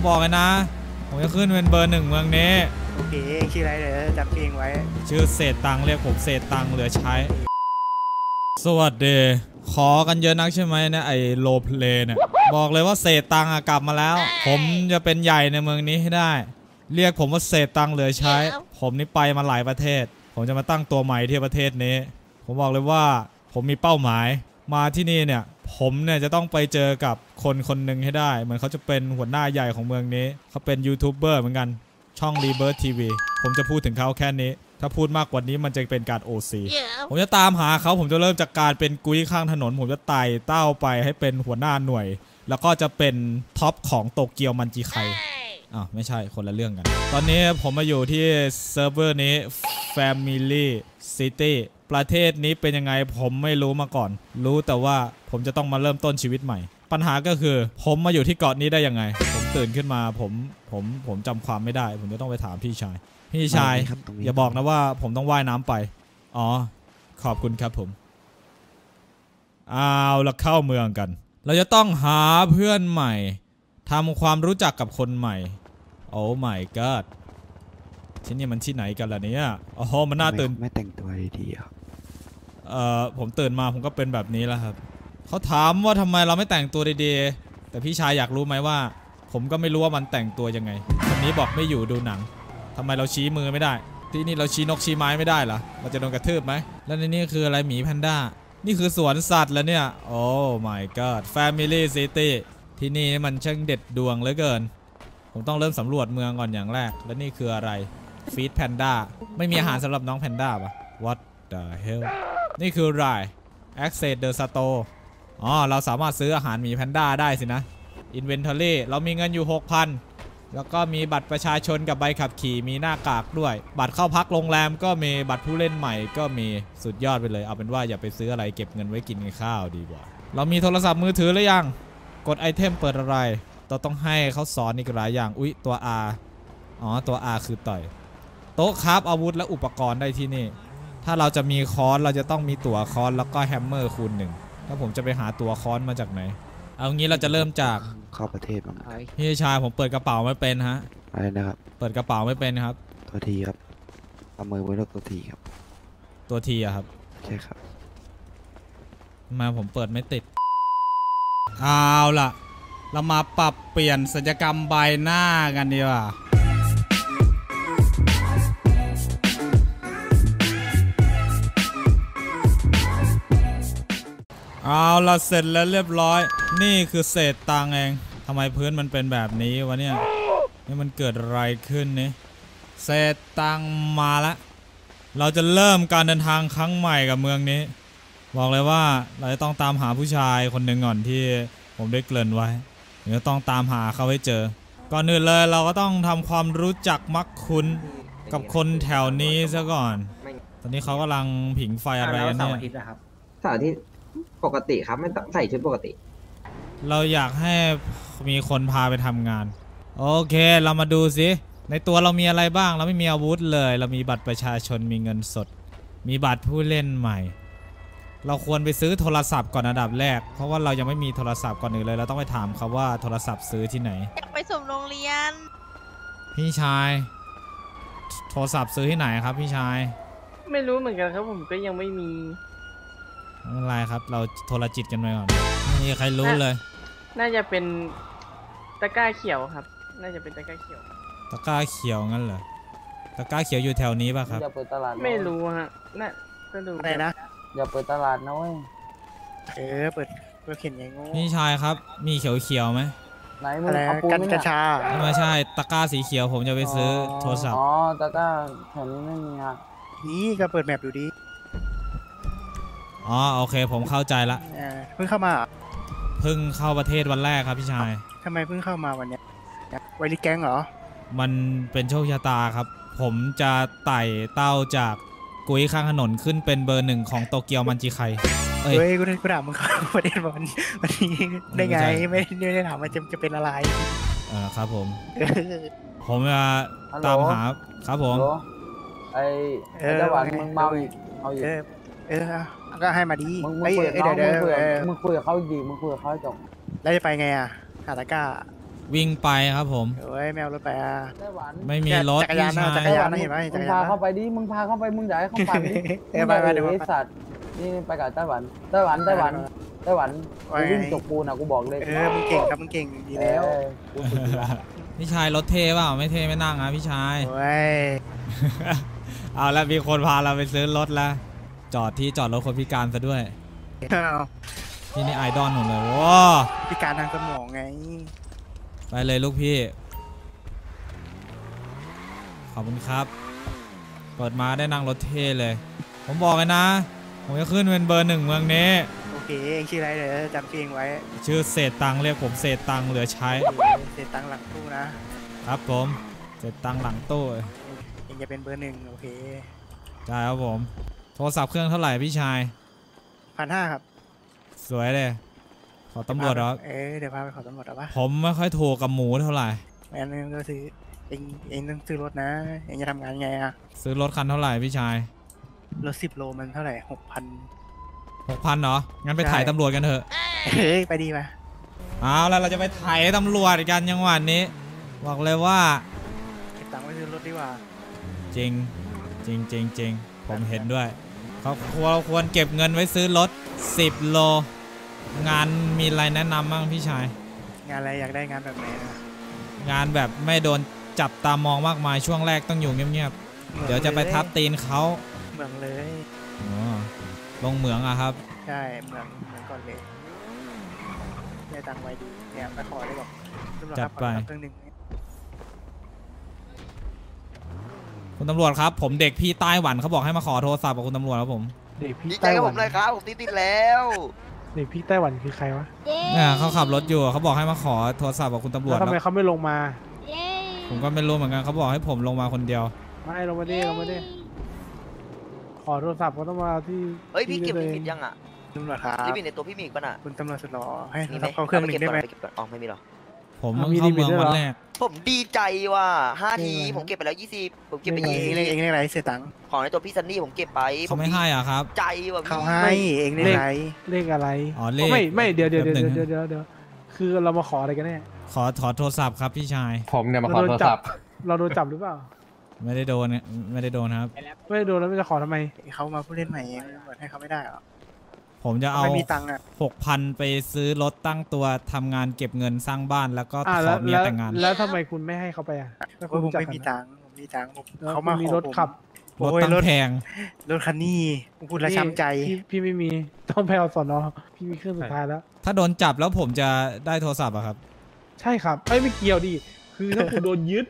ผมบอกเลยนะ ผมจะขึ้นเป็นเบอร์หนึ่งเมืองนี้โอเคชื่ออะไรเดี๋ยวจำเพลงไว้ ชื่อเศษตังค์เรียกผมเศษตังค์เหลือใช้ สวัสดีขอกันเยอะนักใช่ไหมเนี่ยไอโลเพลเนี่ยบอกเลยว่าเศษตังค์อะกลับมาแล้ว ผมจะเป็นใหญ่ในเมืองนี้ให้ได้ เรียกผมว่าเศษตังค์เหลือใช้ ผมนี่ไปมาหลายประเทศ ผมจะมาตั้งตัวใหม่ที่ประเทศนี้ ผมบอกเลยว่าผมมีเป้าหมาย มาที่นี่เนี่ยผมเนี่ยจะต้องไปเจอกับคนคนหนึ่งให้ได้ เหมือนเขาจะเป็นหัวหน้าใหญ่ของเมืองนี้ เขาเป็นยูทูบเบอร์เหมือนกันช่อง r e b i r t TV ผมจะพูดถึงเขาแค่นี้ ถ้าพูดมากกว่านี้มันจะเป็นการ OC ผมจะตามหาเขาผมจะเริ่มจากการเป็นกุ้ยข้างถนน ผมจะไต่เต้าไปให้เป็นหัวหน้าหน่วย แล้วก็จะเป็น top ของโตเกียวมันจิไค อ้าวไม่ใช่คนละเรื่องกัน ตอนนี้ผมมาอยู่ที่เซิร์ฟเวอร์นี้ Family City ประเทศนี้เป็นยังไงผมไม่รู้มาก่อน รู้แต่ว่าผมจะต้องมาเริ่มต้นชีวิตใหม่ ปัญหาก็คือ ผมมาอยู่ที่เกาะนี้ได้ยังไง ผมตื่นขึ้นมาผมผมผมจำความไม่ได้ ผมจะต้องไปถามพี่ชาย พี่ชายครับตรงนี้อย่าบอกนะว่าผมต้องว่ายน้ำไป อ๋อ ขอบคุณครับผมเอาละเข้าเมืองกัน เราจะต้องหาเพื่อนใหม่ทำความรู้จักกับคนใหม่ โอ้ my god ที่นี่มันที่ไหนกันล่ะเนี่ยโอ้โหมันน่าตื่นไม่แต่งตัวดีๆครับเอ่อผมตื่นมาผมก็เป็นแบบนี้แล้วครับเขาถามว่าทำไมเราไม่แต่งตัวดีๆแต่พี่ชายอยากรู้ไหมว่า ผมก็ไม่รู้ว่ามันแต่งตัวยังไงคนนี้บอกไม่อยู่ดูหนังทำไมเราชี้มือไม่ได้ ที่นี่เราชี้นกชี้ไม้ไม่ได้เหรอเราจะโดนกระทืบไหมแล้วในนี้คืออะไรหมีแพนด้านี่คือสวนสัตว์แล้วเนี่ย โอ้ my god family city ที่นี่มันช่างเด็ดดวงเหลือเกิน ผมต้องเริ่มสำรวจเมืองก่อนอย่างแรก และนี่คืออะไรฟีดแพนด้าไม่มีอาหารสำหรับน้องแพนด้าปะ what the hell นี่คืออะไร access the store อ๋อ เราสามารถซื้ออาหารหมีแพนด้าได้สินะ inventory เรามีเงินอยู่ 6,000 แล้วก็มีบัตรประชาชนกับใบขับขี่มีหน้ากากด้วย บัตรเข้าพักโรงแรมก็มีบัตรผู้เล่นใหม่ก็มีสุดยอดไปเลย เอาเป็นว่าอย่าไปซื้ออะไรเก็บเงินไว้กินข้าวดีกว่า เรามีโทรศัพท์มือถือหรือยัง กด item เปิดอะไร เราต้องให้เขาสอนอีกหลายอย่าง อุ๊ย ตัว R อ๋อ ตัว R คือต่อย โต๊ะ craft อาวุธและอุปกรณ์ได้ที่นี่ ถ้าเราจะมีค้อนเราจะต้องมีตั๋วค้อนแล้วก็ hammer คูณหนึ่งถ้าผมจะไปหาตั๋วค้อนมาจากไหน เอางี้เราจะเริ่มจากเข้าประเทศมาพี่ชายผมเปิดกระเป๋าไม่เป็นฮะ อะไรนะครับ เปิดกระเป๋าไม่เป็นครับ ตัว T ครับเอามือไว้รถตัว T ครับ ตัวทีอะครับ ใช่ครับทำไมาผมเปิดไม่ติด เอาล่ะ เรามาปรับเปลี่ยนศัลยกรรมใบหน้ากันดีกว่าเอาละเสร็จแล้วเรียบร้อย นี่คือเศษตังเองทำไมพื้นมันเป็นแบบนี้วะเนี่ย นี่มันเกิดอะไรขึ้นนี่เศษตังมาละ เราจะเริ่มการเดินทางครั้งใหม่กับเมืองนี้ บอกเลยว่าเราจะต้องตามหาผู้ชายคนหนึ่งก่อนที่ผมได้เกริ่นไว้ เดี๋ยวต้องตามหาเขาให้เจอ ก่อนอื่นเลยเราก็ต้องทำความรู้จักมักคุ้นกับคนแถวนี้ซะก่อน ตอนนี้เขากำลังผิงไฟอะไรกันเสาเนี่ร์ยอาทิตย์นะครับเสาร์อาที่ปกติครับไม่ต้องใส่ชุดปกติ เราอยากให้มีคนพาไปทำงาน โอเคเรามาดูสิ ในตัวเรามีอะไรบ้าง เราไม่มีอาวุธเลย เรามีบัตรประชาชนมีเงินสด มีบัตรผู้เล่นใหม่ เราควรไปซื้อโทรศัพท์ก่อนอันดับแรก เพราะว่าเรายังไม่มีโทรศัพท์ก่อนอื่นเลย เราต้องไปถามเขาว่าโทรศัพท์ซื้อที่ไหน อยากไปส่งโรงเรียน พี่ชาย โทรศัพท์ซื้อที่ไหนครับ พี่ชาย ไม่รู้เหมือนกันครับผมก็ยังไม่มีไม่เป็นไรครับ เราโทรจิตกันไปก่อนไม่มีใครรู้เลย น่าจะเป็นตะกร้าเขียวครับ น่าจะเป็นตะกร้าเขียว ตะกร้าเขียวงั้นเหรอ ตะกร้าเขียวอยู่แถวนี้ป่ะครับอย่าเปิดตลาดไม่รู้ฮะน่าก็ดูอะไรนะ อย่าเปิดตลาดนะเว้ย เออเปิดเปิดเข็นไงโง่พี่ชายครับ มีเขียวเขียวๆไหมไหนมึงอะไรเอาปูนกันไหมกเนี่ระยชาไม่ใช่ตะกร้าสีเขียวผมจะไปซื้อโทรศัพท์อ๋อตะกร้าแถวนี้ไม่มีฮะนี่ก็เปิดแมปดูดิอ๋อโอเค ผมเข้าใจละเออเพิ่งเข้ามาเหรอเพิ่งเข้าประเทศวันแรกครับพี่ชาย ทำไมเพิ่งเข้ามาวันเนี้ยไวริแก๊งเหรอมันเป็นโชคชะตาครับ ผมจะไต่เต้าจาก กุ้ยข้างถนนขึ้นเป็นเบอร์หนึ่งของโตเกียวมันจิไคเอ้ยเฮ้ยกูได้กูถามมึงเข้าประเด็นวันวันนี้ได้ไงไม่ใช่ไม่ไม่ได้ถามว่าจะจะเป็นอะไรเออครับผมเออผมจะฮัลโหลตามหาครับผมโหลไอ้เอไอ้อเจ้าหวานว่าไงมึงเมาอีกเอาอีกเออเออเอาก็ให้มาดีมึงมึงเอ้ยคุยกับเอ้ยน้องเดี๋ยวมึงคุยเดี๋ยวกับเออมึงคุยกับเขาดีมึงคุยกับเขาให้จบแล้วจะไปไงอะหาตะกร้า วิ่งไปครับผมโอ้ยแมวรถไปอะไต้หวันไม่มีเนี่ยรถจักรยานพี่นะชาจัยกรยานนะเห็นไหมมึจักงรยานพานะเข้าไปดิมึงพาเข้าไปมึงอยากให้เขาปั่นดิเออไปไปเดี๋ยวไอไปสัตว์นี่ไปกับไต้หวันไต้หวันไต้หวันไต้หวันว่ากูไงวิ่งจกปูนอะกูบอกเลยเออมึงเก่งครับมึงเก่งดีแล้วเออกูสุดอยู่ละพี่ชายรถเท่เปล่าไม่เท่ไม่นั่งนะพี่ชายโอ้ยเอาแล้วมีคนพาเราไปซื้อรถแล้วจอดที่จอดรถคนพิการซะด้วยอ้าวที่นี่ไอดอลผมเลยว้าพิการทางสมองไง ไปเลยลูกพี่ ขอบคุณครับ เปิดมาได้นั่งรถเท่เลย ผมบอกเลยนะ ผมจะขึ้นเป็นเบอร์หนึ่งเมืองนี้ โอเคเองชื่ออะไรเดี๋ยวจำชื่อเองไว้ ชื่อเศษตังค์เรียกผมเศษตังค์เหลือใช้โอเคเสียตังค์หลังตู้นะ ครับผมเศษตังค์หลังตู้เองจะเป็นเบอร์หนึ่งโอเคใช่ครับผม โทรศัพท์เครื่องเท่าไหร่พี่ชายพันห้าครับ สวยเลย ขอตำรวจเหรอเออเดี๋ยวพาไปขอตำรวจเอาปะผมไม่ค่อยถูกกับหมูเท่าไหร่ไม่งั้นก็ซื้อเองเองต้องซื้อรถนะเองจะทำงานไงอะซื้อรถคันเท่าไหร่พี่ชายรถสิบโลมันเท่าไหร่หกพันหกพันเหรองั้นไปใช่ถ่ายตำรวจกันเถอะเฮ้ยไปดีปะเอาแล้วเราจะไปถ่ายตำรวจกันยังหวะนี้ บอกเลยว่าเก็บตังค์ไว้ซื้อรถดีกว่าจริงจริงจริงจริงผมเห็นด้วยเขาควรควรเก็บเงินไว้ซื้อรถ 10 โล งานมีอะไรแนะนำบ้างพี่ชาย งานอะไรอยากได้งานแบบไหนนะงานแบบไม่โดนจับตามองมากมายช่วงแรกต้องอยู่เงียบๆ เดี๋ยวจะไปทับตีนเขาเมืองเลยอ๋อลงเหมืองอะครับ ใช่เมืองเมืองก่อนเลยได้ตังค์ไว้ดีเนี่ยไปขอได้บอกตำรวจครับจัดไปขอเครื่องหนึ่งคุณตำรวจครับ ผมเด็กพี่ไต้หวันเขาบอกให้มาขอโทรศัพท์กับคุณตำรวจครับผม เด็กพี่ดีใจไต้กับหผวันมเลยครับ ผมติดติดแล้ว เด็กพี่ไต้หวันคือใครวะเย้เนี่ยเขาขับรถอยู่เขาบอกให้มาขอโทรศัพท์กับคุณตำรวแล้จวทำไมแล้วเขาไม่ลงมาเย้ผมก็ไม่รู้เหมือนกันเขาบอกให้ผมลงมาคนเดียว ไม่ลงมาดิลงมาดิขอโทรศัพท์ก็ต้องมาที่เฮ้ยพี่เก็บที่ลิตัวมิเอตยังอะตำรวจครับลิมิตในตัวพี่มีอีกป่ะน่ะคุณตำรวจสุดหล่อให้โทมีรไหมศัพท์เข้าเครื่องหนึ่งได้ไหมาปเก็บก่อนอ๋อไม่มีหรอ ผมเพิ่งเข้าเมืองวันแรก ผมดีใจว่ะห้าทีเออผมเก็บไปแล้วยี่สิบผมเก็บไปเองยี่เองสิบเองเองอะไรเสียตังค์ของในตัวพี่ซันนี่ผมเก็บไปเขาไม่ให้อะครับ ใจว่ะพี่เขาให้เองได้ไรเลขอะไรอ๋อเลขไม่ไม่เดี๋ยวเดี๋ยวแป๊เดี๋ยวบหนึ่งเดี๋ยวเดี๋ยวเดี๋ยวคือเรามาขออะไรกันแน่ขอขอโทรศัพท์ครับพี่ชาย ผมเนี่ยมาขอโทรศัพท์เราโดนจับหรือเปล่า ไม่ได้โดนเนี่ยไม่ได้โดนครับ ไม่ได้โดนแล้วไม่จะขอทำไมเขามาผู้เล่นใหม่เองตำรวจให้เขาไม่ได้หรอ ผมจะเอาไม่มีตังค์อะหกพันไปซื้อรถตั้งตัวทำงานเก็บเงินสร้างบ้านแล้วก็อ่าขแล้อวเมียแล้วแต่งงาน แล้วทำไมคุณไม่ให้เขาไปอะแล้วคุโอ้ณยผมรู้จักไม่กันมีนะตังค์ผมมีตังค์ผมแล้วเขามาคุณมีขอรถผมขับรถโอ้ยตั้งรถแพงรถคันนี้ผมพูดแล้วช้ำใจพี่พี่ไม่มีต้องไปเอาสอนอพี่มีเครื่องสุดท้ายแล้ว ถ้าโดนจับแล้วผมจะได้โทรศัพท์อะครับ ใช่ครับไม่ไม่เกี่ยวดิคือถ้าคุณโดนยึด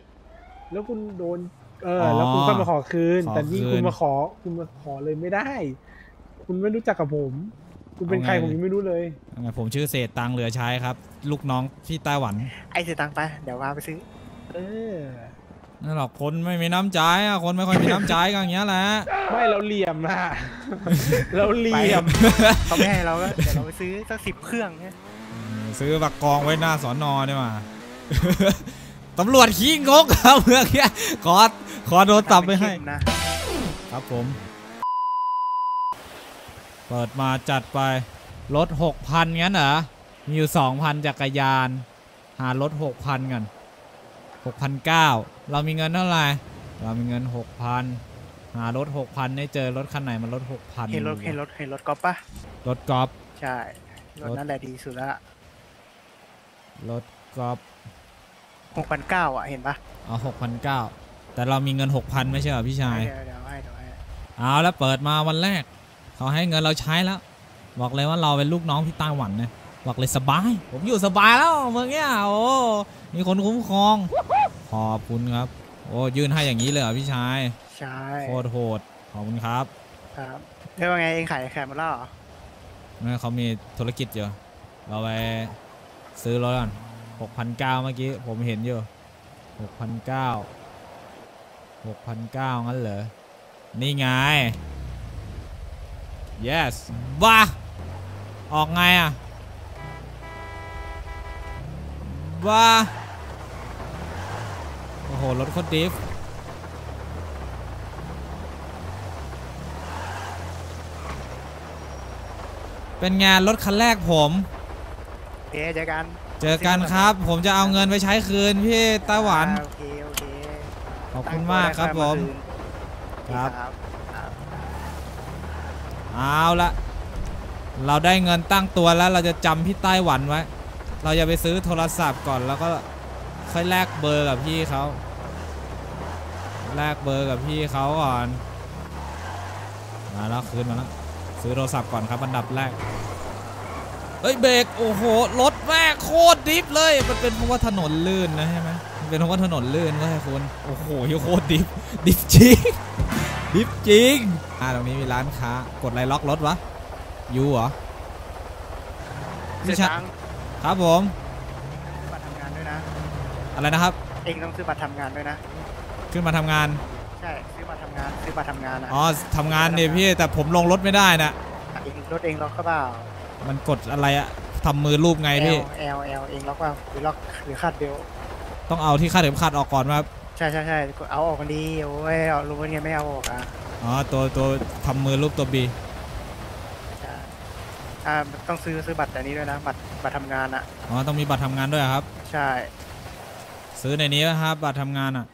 แล้วคุณโดนเออแล้วคุณอ๋อก็มาขอคืนขอแต่นี่คืนคุณมาขอคุณมาขอเลยไม่ได้ คุณไม่รู้จักกับผม คุณเป็นเอาไงใครผมยังไม่รู้เลยยังไงผมชื่อเศษตังค์เหลือใช้ครับ ลูกน้องที่ไต้หวัน ไอ้เสียตังค์ไปเดี๋ยวพาไปซื้อ เออนั่นหรอกคนไม่มีน้ำใจอะคนไม่ค่อยมีน้ำใจก็อย่างเงี้ยแหละไม่เราเหลี่ยมนะเราเหลี่ยมเขาไม่ให้เราก็เดี๋ยวเราไปซื้อสักสิบเครื่องเนี่ยซื้อบักกองไว้หน้าสอนอได้มาตำรวจขี้งกครับเมื่อกี้ขอขอโดนตับไปให้เข้มนะครับผม เปิดมาจัดไปรถหกพันงั้นเหรอ มีอยู่สองพันจักรยาน หารถหกพันกันหกพันเก้าเรามีเงินเท่าไหร่ เรามีเงินหกพันหารถหกพันได้เจอรถคันไหนมันรถหกพันเห็นรถเห็นรถเห็นรถกอล์ฟปะรถกอล์ฟ ใช่ รถรถนั่นแหละดีสุดละ รถกอล์ฟหกพันเก้าอะ เห็นปะอ๋อหกพันเก้าแต่เรามีเงินหกพันไม่ใช่เหรอพี่ชายเดี๋ยวเดี๋ยวให้เดี๋ยวให้เอาแล้วเปิดมาวันแรก เขาให้เงินเราใช้แล้ว บอกเลยว่าเราเป็นลูกน้องพี่ไต้หวันนะบอกเลยสบาย ผมอยู่สบายแล้วเมืองเนี้ยโอ้มีคนคุ้มครองขอบคุณครับ โอ้ยื่นให้อย่างนี้เลยเหรอพี่ชายใช่โคตรโหดขอบคุณครับครับแล้วว่าไงเองขายขายหมาแล้วเหรอแม่เขามีธุรกิจอยู่เราไปซื้อรถก่อนหกพันเก้าเมื่อกี้ผมเห็นอยู่หกพันเก้าหกพันเก้างั้นเหรอ นี่ไง yes ว้าออกไงอะว้าโอ้โห รถโคตรดิฟเป็นงานรถคันแรกผมเอ๊ะเจอกันเจอกันครับ ผมจะเอาเงินไปใช้คืนพี่ไต้หวันโอเคโอเคขอบคุณมากครับผมครับ ครับ เอาละเราได้เงินตั้งตัวแล้วเราจะจำพี่ไต้หวันไว้ เราจะไปซื้อโทรศัพท์ก่อนแล้วก็ค่อยแลกเบอร์กับพี่เขาแลกเบอร์กับพี่เขาก่อนมาแล้วคืนมาแล้วซื้อโทรศัพท์ก่อนครับอันดับแรกเอ้ยเบรกโอ้โหรถแม่โคตรดิฟเลยมันเป็นเพราะว่าถนนลื่นนะใช่ไหมเป็นเพราะว่าถนนลื่นก็ให้คุณโอ้โหโคตรดิฟดิฟจริง ดิฟจริง อ่าตรงนี้มีร้านค้า กดอะไรล็อกรถวะยูเหรอเสียใช่ตังค์ครับผมซื้อบัตรทำงานด้วยนะ อะไรนะครับ เองต้องซื้อบัตรทำงานด้วยนะ ขึ้นมาทำงาน ใช่ ซื้อบัตรทำงาน ซื้อบัตรทำงานอะอ๋อทำงานเนี่ยพี่ แต่ผมลงรถไม่ได้นะเองรถเองล็อกก็เปล่า มันกดอะไรอะทำมือรูปไงพี่ L L L เองล็อกเปล่าหรือล็อกหรือคาดเบลต์ต้องเอาที่คาดเข็มขัดออกก่อนมา ใช่ใช่ใช่กดเอาออกกันดีโอ้ยเอารู้ว่าเนี่ยไม่เอาออกอะอ๋อตัวตัวทำมือรูปตัวบีใช่อ่าต้องซื้อซื้อบัตรอันนี้ด้วยนะบัตรบัตรทำงานอะอ๋อต้องมีบัตรทำงานด้วยเหรอครับ ใช่ ซื้อในนี้นะครับบัตรทำงานอะ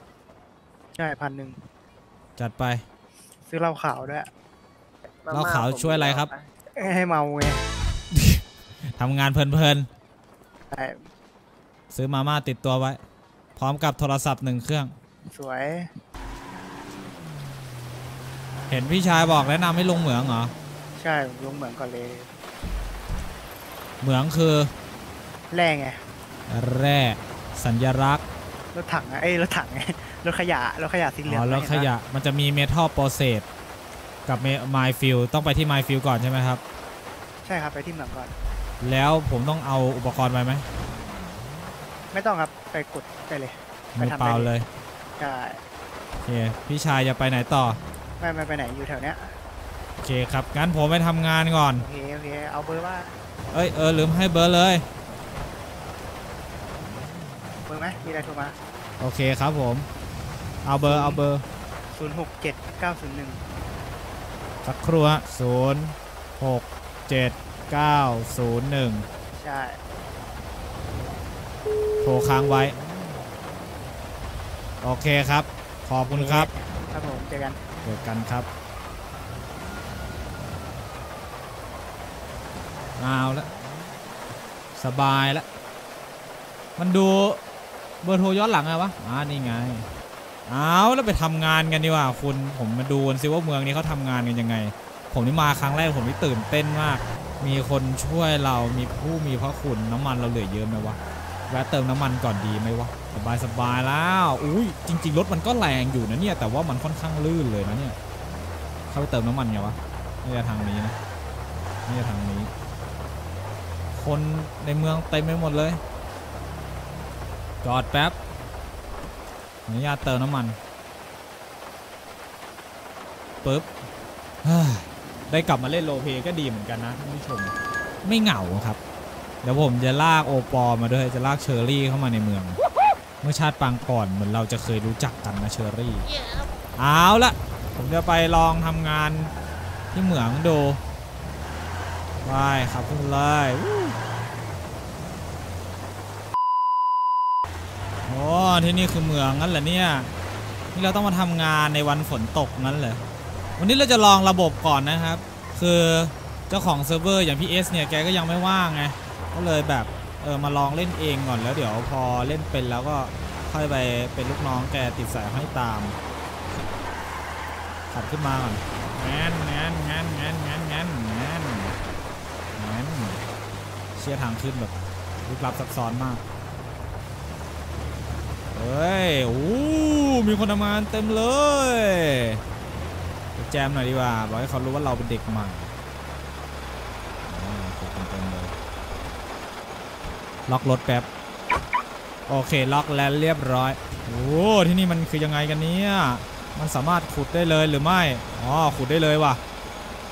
ใช่พันหนึ่งจัดไป ซื้อเหล้าขาวด้วยเหล้าขาวช่วยอะไรครับ ให้เมาไงทำงานเพลินใช่ๆซื้อมาม่าติดตัวไว้ พร้อมกับโทรศัพท์หนึ่งเครื่อง สวย เห็นพี่ชายบอกแนะนำให้ลงเหมืองเหรอ ใช่ลงเหมืองก่อนเลย เหมืองคือ แร่ไง แร่สัญลักษณ์รถถังอะเอ้ยรถถังไงรถขยะรถขยะสีเหลืออ๋งอแล้วเห็นขปะยะมันจะมี metal process กับ mine field ต้องไปที่ mine field ก่อนใช่ไหมครับ ใช่ครับไปที่เหมืองก่อน แล้วผมต้องเอาอุปกรณ์ไปไหม ไม่ต้องครับไปกดไปเลยไปมือทำเปล่าได้เลเลยยใช่โอเคพี่ชายจะไปไหนต่อไม่ไม่ไปไหนอยู่แถวเนี้ยโอเคครับงั้นผมไปทำงานก่อน โอเคโอเคเอาเบอร์ว่าเอ้ยเออลืมให้เบอร์เลย เบอร์ไหมมีอะไรโทรมาโอเคครับผม เอาเบอร์เอาเบอร์ศูนย์หกเจ็ดเก้าศูนย์หนึ่งสักครู่ศูนย์หกเจ็ดเก้าศูนย์หนึ่งใช่โทรค้างไว้ โอเคครับ ขอบคุณครับ ครับผมเจอกันเจอกันครับเอาละสบายแล้วมันดูเบอร์โทรย้อนหลังไงวะอ่านี่ไงเอาแล้วไปทำงานกันดีกว่าคุณผมมาดูกันซิว่าเมืองนี้เขาทำงานกันยังไง ผมนี่มาครั้งแรกผมนี่ตื่นเต้นมาก มีคนช่วยเรามีผู้มีพระคุณน้ำมันเราเหลือเยอะไหมวะ แวะเติมน้ำมันก่อนดีไหมวะสบายสบายแล้วอุ้ยจริง ๆ รถมันก็แรงอยู่นะเนี่ย แต่ว่ามันค่อนข้างลื่นเลยนะเนี่ย เข้าไปเติมน้ำมันไงวะนี่จะทางนี้นะนี่จะทางนี้ คนในเมืองเต็มไปหมดเลย จอดแป๊บอนุญาตเติมน้ำมันปึ๊บได้กลับมาเล่นโรลเพลย์ก็ดีเหมือนกันนะท่านผู้ชม ไม่เหงาครับ ดี๋ยวผมจะลากโอปอลมาด้วยจะลากเชอรี่เข้ามาในเมือง เมื่อชาติปางก่อนเหมือนเราจะเคยรู้จักกันนะเชอรี่เอาละผมจะไปลองทำงานที่เหมืองดูไปครับขึ้นเลยโอ้ที่นี่คือเหมืองงั้นเหรอเนี่ยนี่เราต้องมาทำงานในวันฝนตกงั้นเหรอวันนี้เราจะลองระบบก่อนนะครับ คือเจ้าของเซิร์ฟเวอร์อย่างพี่เอสเนี่ยแกก็ยังไม่ว่างไง ก็เลยแบบเออมาลองเล่นเองก่อนแล้วเดี๋ยวพอเล่นเป็นแล้วก็ค่อยไปเป็นลูกน้องแกติดสายให้ตามขัดขึ้นมาก่อนงานงานงานงานงานงานงานงานเชี่ยทางขึ้นแบบลึกลับซับซ้อนมากเฮ้ยโอ้มีคนทำงานเต็มเลยไปแจมหน่อยดีกว่าบอกให้เขารู้ว่าเราเป็นเด็กใหม่อ่าโอเคเต็มๆเลย ล็อกรถแป๊บ โอเค ล็อกแล้วเรียบร้อย โอ้ที่นี่มันคือยังไงกันเนี่ย มันสามารถขุดได้เลยหรือไม่ อ๋อ ขุดได้เลยว่ะ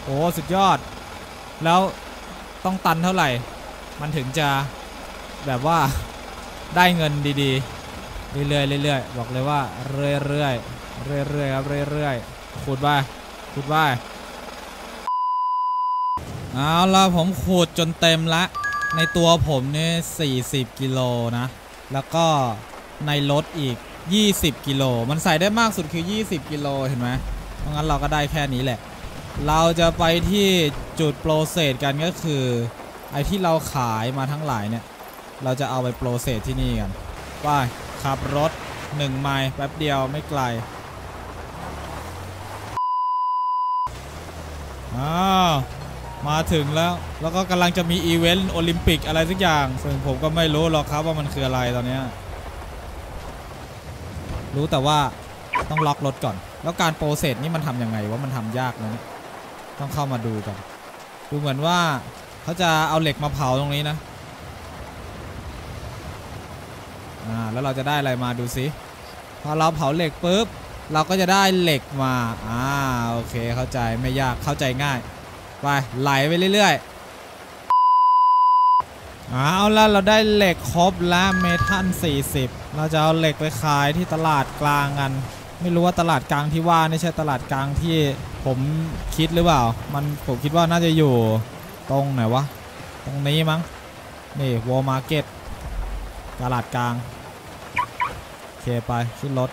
โอ้สุดยอด แล้วต้องตันเท่าไหร่ มันถึงจะแบบว่าได้เงินดีๆ เรื่อยๆเรื่อยๆ บอกเลยว่าเรื่อยๆ เรื่อยๆเรื่อยๆครับเรื่อยๆ ขุดไป ขุดไปเอาละผมขุดจนเต็มละ ในตัวผมเนี่ย40 กิโลนะ แล้วก็ในรถอีก 20 กิโล มันใส่ได้มากสุดคือ 20 กิโลเห็นไหมเพราะงั้นเราก็ได้แค่นี้แหละ เราจะไปที่จุด process กันก็คือ ไอที่เราขายมาทั้งหลายเนี่ย เราจะเอาไป process ที่นี่กันไปขับรถ 1 ไมล์แป๊บเดียวไม่ไกลอ้าว มาถึงแล้ว แล้วก็กำลังจะมีอีเวนต์โอลิมปิกอะไรสักอย่าง ซึ่งผมก็ไม่รู้หรอกครับว่ามันคืออะไรตอนนี้ รู้แต่ว่าต้องล็อกรถก่อน แล้วการโปรเซสนี่มันทำยังไงว่ามันทำยากนะเนี่ยต้องเข้ามาดูกันดูเหมือนว่าเขาจะเอาเหล็กมาเผาตรงนี้นะอ่าแล้วเราจะได้อะไรมาดูสิพอเราเผาเหล็กปุ๊บเราก็จะได้เหล็กมาอ่าโอเคเข้าใจไม่ยากเข้าใจง่าย ไปไหลไปเรื่อยๆเอาแล้วเราได้เหล็กครบแล้วเมทัล40 เราจะเอาเหล็กไปขายที่ตลาดกลางกัน ไม่รู้ว่าตลาดกลางที่ว่านี่ใช่ตลาดกลางที่ผมคิดหรือเปล่า มันผมคิดว่าน่าจะอยู่ตรงไหนวะ ตรงนี้มั้ง นี่ world market ตลาดกลาง โอเคไปขึ้นรถ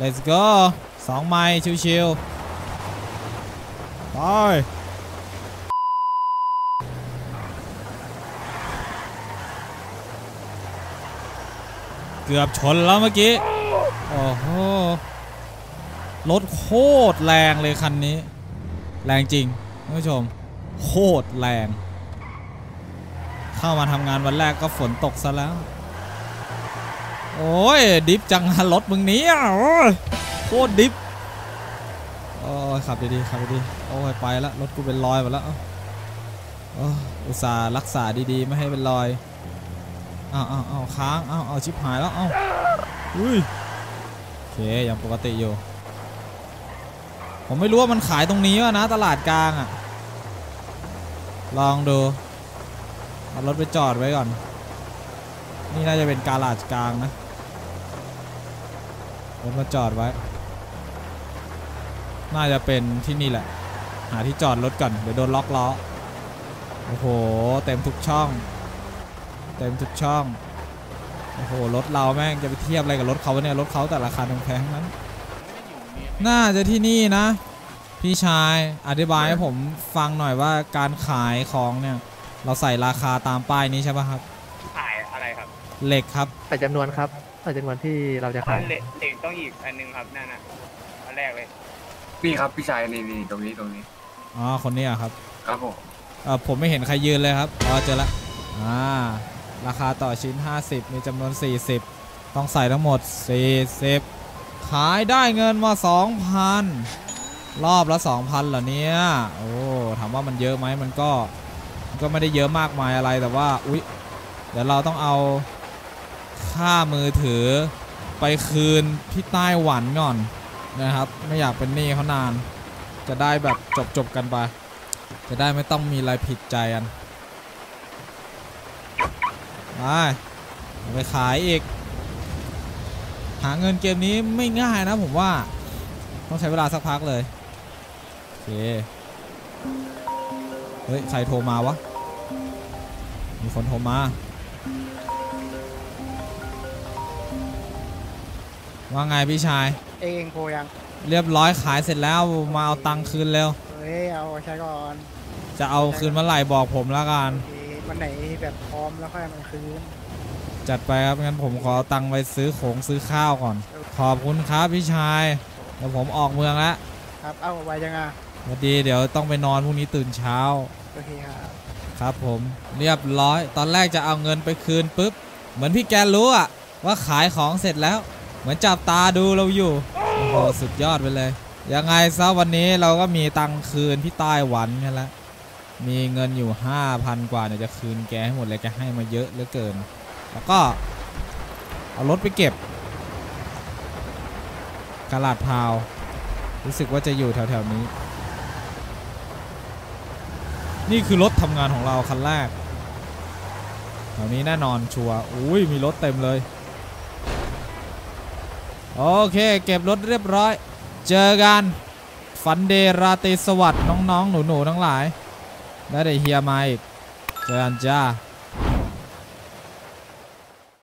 let's go สองไมล์ชิวๆ ไปเกือบชนแล้วเมื่อกี้ โอ้โห รถโคตรแรงเลยคันนี้ แรงจริงท่านผู้ชม โคตรแรง เข้ามาทำงานวันแรกก็ฝนตกซะแล้ว โอ้ย ดิฟจังฮะรถมึงนี้โอ้ยโคตรดิฟ ยขับดีๆขับดีๆโอ้ยไปแล้วรถกูเป็นรอยหมดแล้วอ,อุตส่าห์รักษาดีๆ ไม่ให้เป็นรอยอ้าวอ้าวอ้าวค้างอ้าวอ้าวชิบหายแล้วอ้าวอุ้ยโอเคยังปกติอยู่ ผมไม่รู้ว่ามันขายตรงนี้วะนะตลาดกลางอะลองดูเอารถไปจอดไว้ก่อน นี่น่าจะเป็นกาลาดกลางนะรถมาจอดไว้ น่าจะเป็นที่นี่แหละ หาที่จอดรถก่อนเดี๋ยวโดนล็อกล้อ โอ้โห เต็มทุกช่อง เต็มทุกช่อง โอ้โห รถเราแม่งจะไปเทียบอะไรกับรถเขาวะเนี่ย รถเขาแต่ราคาแพงๆทั้งนั้น น่าจะที่นี่นะ พี่ชายอธิบายให้ผมฟังหน่อยว่าการขายของเนี่ย เราใส่ราคาตามป้ายนี้ใช่ป่ะครับ ขายอะไรครับ เหล็กครับใส่จำนวนครับใส่จำนวนที่เราจะขายเหล็กเหล็กต้องอีกอันหนึงครับนั่นน่ะอันแรกเลย พี่ครับพี่ชายนี่นี่ตรงนี้ตรงนี้อ๋อคนนี้อะครับครับผมเออผมไม่เห็นใครยืนเลยครับอ๋อเจอละอ่าราคาต่อชิ้น 50 มีจำนวน 40 ต้องใส่ทั้งหมด 40 ขายได้เงินมา 2,000 รอบละ 2,000เหรอเนี่ยโอ้ถามว่ามันเยอะไหมมันก็มันก็ไม่ได้เยอะมากมายอะไรแต่ว่าอุ๊ยเดี๋ยวเราต้องเอาค่ามือถือไปคืนที่ไต้หวันก่อน นะครับ ไม่อยากเป็นหนี้เขานาน จะได้แบบจบๆกันไป จะได้ไม่ต้องมีอะไรผิดใจกันไปเอาไปขายอีก หาเงินเกมนี้ไม่ง่ายนะผมว่า ต้องใช้เวลาสักพักเลย โอเค เฮ้ย ใครโทรมาวะ มีคนโทรมาว่าไงพี่ชาย เองโพยัง เรียบร้อยขายเสร็จแล้วมาเอาตังค์คืนเร็ว เฮ้ยเอาใช้ก่อน จะเอาคืนเมื่อไหร่บอกผมแล้วกันโอเควันไหนแบบพร้อมแล้วค่อยเอามันคืน จัดไปครับงั้นผมขอเอาตังค์ไปซื้อของซื้อข้าวก่อน ขอบคุณครับพี่ชายเดี๋ยวผมออกเมืองแล้วครับ เอาไว้ยังอะสวัสดีเดี๋ยวต้องไปนอนพรุ่งนี้ตื่นเช้า โอเคครับ ครับผมเรียบร้อย ตอนแรกจะเอาเงินไปคืนปุ๊บ เหมือนพี่แกรู้อะว่าขายของเสร็จแล้ว เหมือนจับตาดูเราอยู่ โอ้โห สุดยอดไปเลย ยังไงซะวันนี้เราก็มีตังคืนพี่ใต้หวันกันแล้วมีเงินอยู่ 5,000 กว่าเนี่ยจะคืนแกให้หมดเลยแกให้มาเยอะเหลือเกิน แล้วก็ เอารถไปเก็บกลาดพาว รู้สึกว่าจะอยู่แถวๆนี้ นี่คือรถทำงานของเราคันแรกแถวนี้แน่นอนชัวร์อุ้ยมีรถเต็มเลย โอเค เก็บรถเรียบร้อย เจอกันฝันเดราตรีสวัสดิ์น้องๆ หนูๆทั้งหลาย ได้แต่เฮียมาอีก เจอกันจ้า